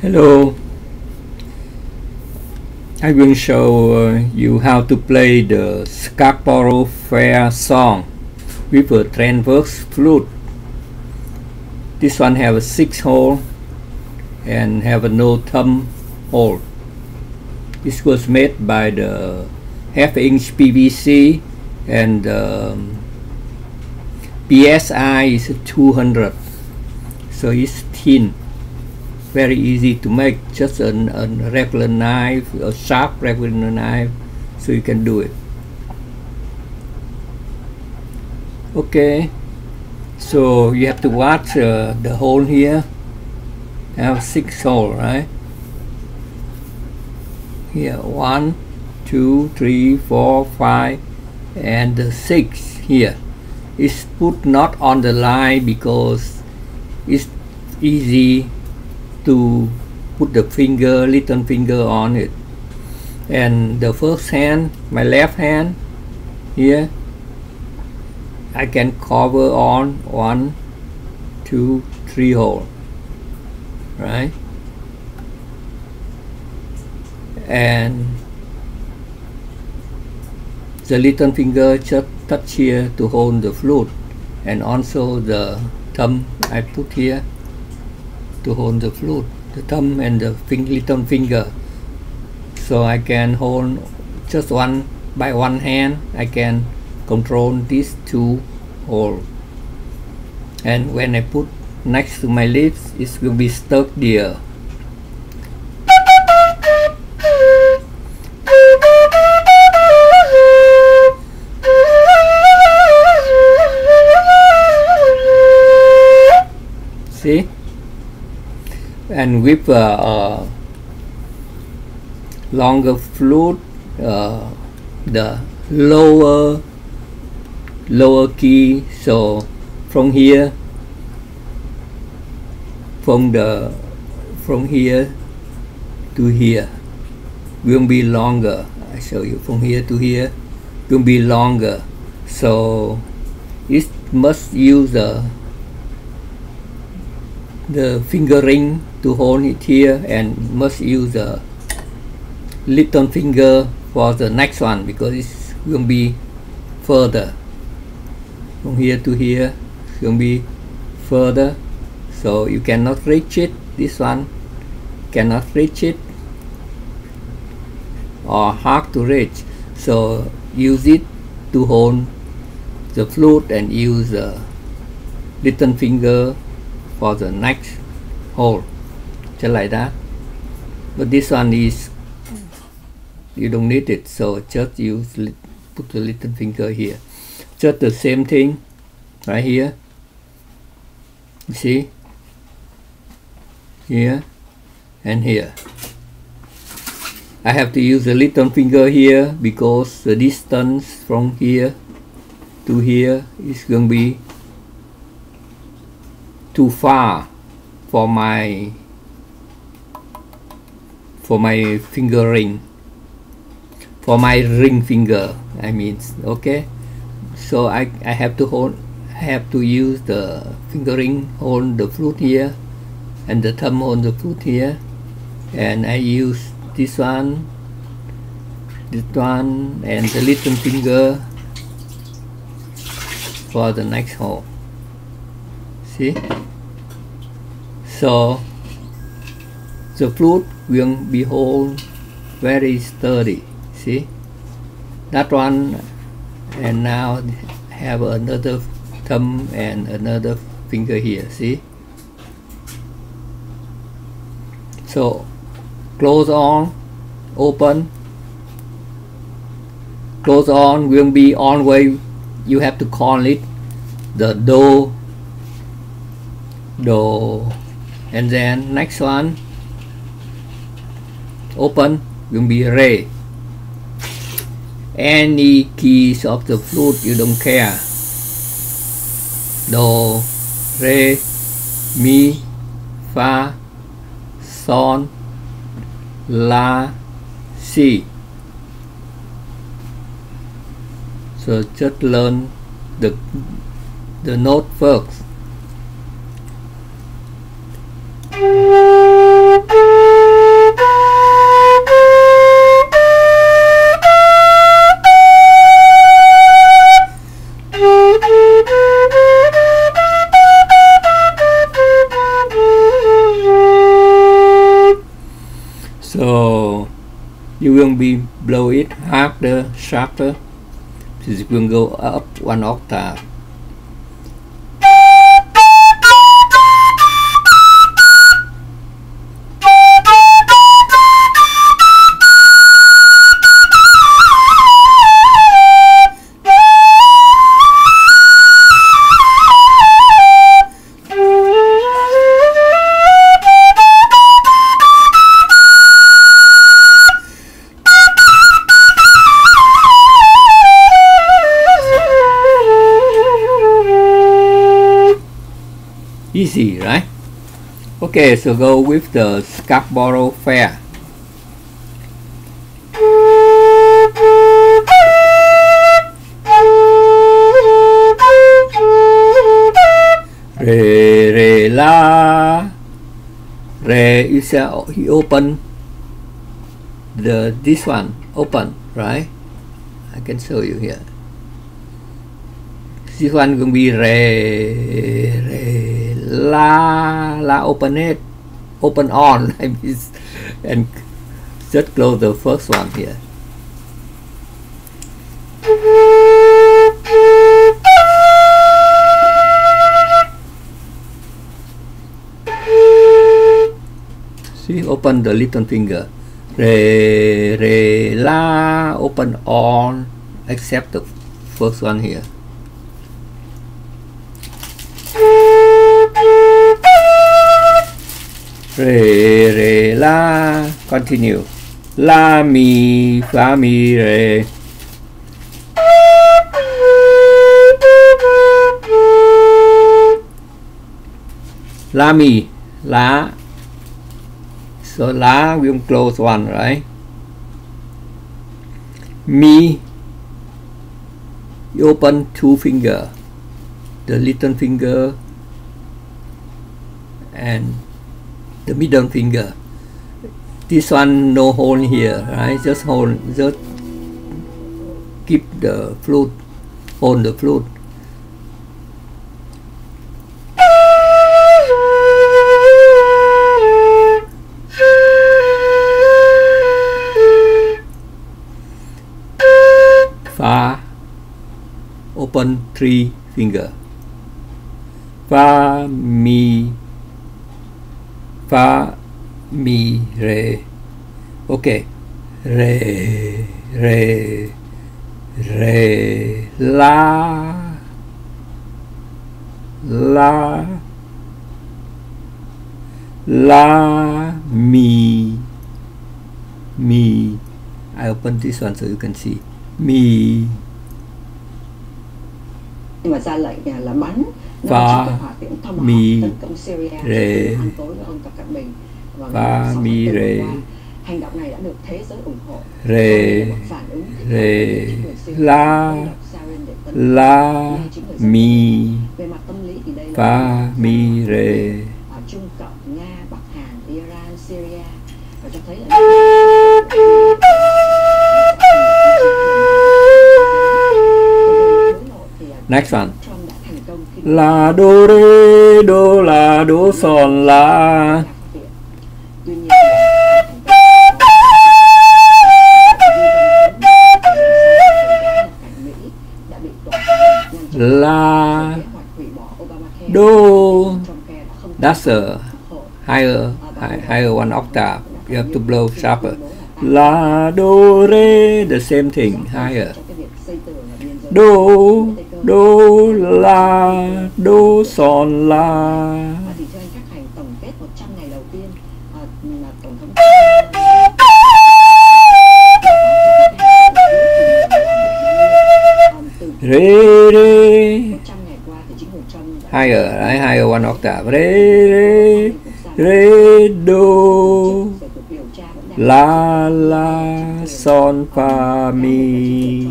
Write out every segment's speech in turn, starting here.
Hello. I will show uh, you how to play the Scarborough Fair song with a transverse flute. This one have a six hole and have a no thumb hole. This was made by the half inch PVC and um, PSI is 200 so it's thin very easy to make just a, a regular knife a sharp regular knife so you can do it. Okay so you have to watch uh, the hole here. I have six hole right? Here one two three four five and the six here. Is put not on the line because it's easy to put the finger little finger on it. And the first hand my left hand here I can cover on one two three hole right? And the little finger just touch here to hold the flute. And also the thumb I put here to hold the flute, the thumb and the little finger. So I can hold just one by one hand. I can control these two holes. And when I put next to my lips, it will be stuck there. See? And with a, longer flute uh, the lower lower key. So from here from the from here to here will be longer. I show you from here to here will be longer. So it must use the the finger ring to hold it here and must use the little finger for the next one because it's going to be further. From here to here it's going to be further. So you cannot reach it this one. Cannot reach it or hard to reach. So use it to hold the flute and use the little finger for the next hole just like that. But this one is you don't need it so just use put the little finger here. Just the same thing right here. You see? Here and here. I have to use a little finger here because the distance from here to here is going to be too far for my for my finger ring. For my ring finger I mean okay? So I, I have to hold I have to use the finger ring hold the flute here and the thumb hold the flute here. And I use this one this one and the little finger for the next hole. See? So the flute will be hold very sturdy see? That one and now have another thumb and another finger here see? So close on open. Close on will be on way you have to call it the do do and then next one open will be re any keys of the flute you don't care. Do re mi fa son la si. So just learn the the note first it harder, sharper, it will go up one octave. Easy right? Okay so go with the Scarborough Fair. Re re la. Re is uh, he open the this one open right? I can show you here. This one gonna be re re la la open it open on I mean, and just close the first one here. See open the little finger. Re re la open on except the first one here re re la continue. La mi fa mi re. La mi. La. So la we will close one right? Mi. You open two finger. The little finger. And the middle finger. This one no hole here right? Just hold just keep the flute hold the flute fa open three finger. Fa mi fa mi re. Okay re re re la la la mi mi. I open this one so you can see. Mi nhưng mà ra lệnh là bắn. Và mì rề và mì rề hành động này đã được thế giới ủng hộ. Rề rề la. la. Mi. Và mi rề Trung Cộng, Nga, Bắc Hàn, Iran, Syria. Và cho thấy là next one. La do re do la do son la. La do. That's a higher hi- higher one octave. You have to blow sharper. La do re the same thing higher. Do đô la đô son la. Rê rê. Hai ở đấy hai ở one octave. Rê rê. Rê đô. La la son fa mi.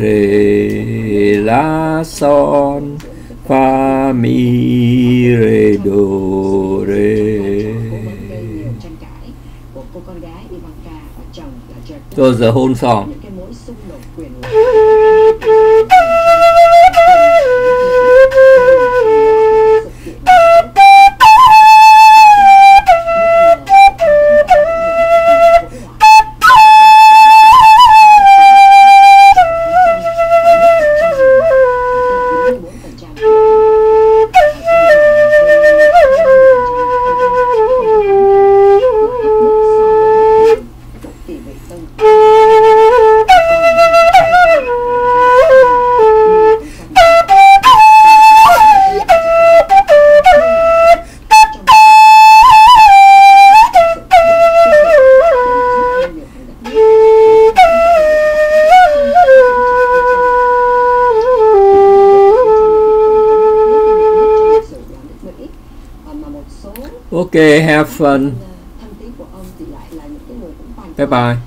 Re la son fa mi re do re tranh cãi của cô Ok, have fun. Bye bye.